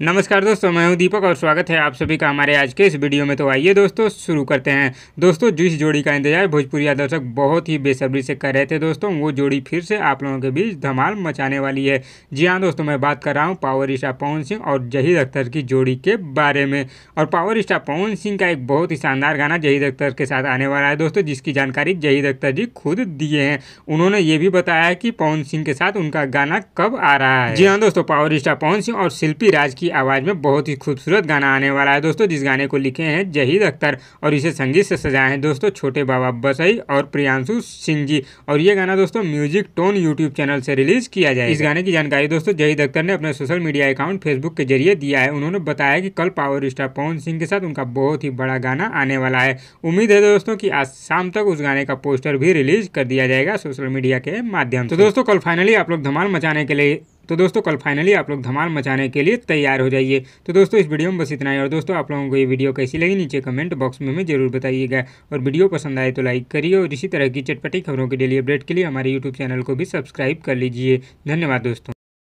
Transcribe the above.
नमस्कार दोस्तों, मैं हूँ दीपक और स्वागत है आप सभी का हमारे आज के इस वीडियो में। तो आइए दोस्तों, शुरू करते हैं। दोस्तों, जिस जोड़ी का इंतज़ार भोजपुरी दर्शक बहुत ही बेसब्री से कर रहे थे दोस्तों, वो जोड़ी फिर से आप लोगों के बीच धमाल मचाने वाली है। जी हाँ दोस्तों, मैं बात कर रहा हूँ पावर स्टार पवन सिंह और जहीद अख्तर की जोड़ी के बारे में। और पावर स्टार पवन सिंह का एक बहुत ही शानदार गाना जहीद अख्तर के साथ आने वाला है दोस्तों, जिसकी जानकारी जहीद अख्तर जी खुद दिए हैं। उन्होंने ये भी बताया कि पवन सिंह के साथ उनका गाना कब आ रहा है। जी हाँ दोस्तों, पावर स्टार पवन सिंह और शिल्पी राज की की आवाज़ में बहुत ही खूबसूरत गाना आने वाला है। दोस्तों, जिस गाने को लिखे हैं जहीद अख्तर और इसे संगीत से सजाए हैं। दोस्तों, छोटे बाबा बसई और प्रियांशु सिंह जी और ये गाना दोस्तों म्यूज़िक टोन यूट्यूब चैनल से रिलीज़ किया जाए इस गाने की जानकारी दोस्तों, जहीद अख्तर ने अपने सोशल मीडिया अकाउंट फेसबुक के ज़रिए दिया है। उन्होंने बताया कि कल पावर स्टार पवन सिंह के साथ उनका बहुत ही बड़ा गाना आने वाला है। उम्मीद है दोस्तों की आज शाम तक उस गाने का पोस्टर भी रिलीज़ कर दिया जाएगा सोशल मीडिया के माध्यम से। तो दोस्तों, कल फाइनली आप लोग धमाल मचाने के लिए तो दोस्तों, कल फाइनली आप लोग धमाल मचाने के लिए तैयार हो जाइए। तो दोस्तों, इस वीडियो में बस इतना ही। और दोस्तों, आप लोगों को ये वीडियो कैसी लगी, नीचे कमेंट बॉक्स में हमें ज़रूर बताइएगा। और वीडियो पसंद आए तो लाइक करिए और इसी तरह की चटपटी खबरों के डेली अपडेट के लिए हमारे यूट्यूब चैनल को भी सब्सक्राइब कर लीजिए। धन्यवाद दोस्तों।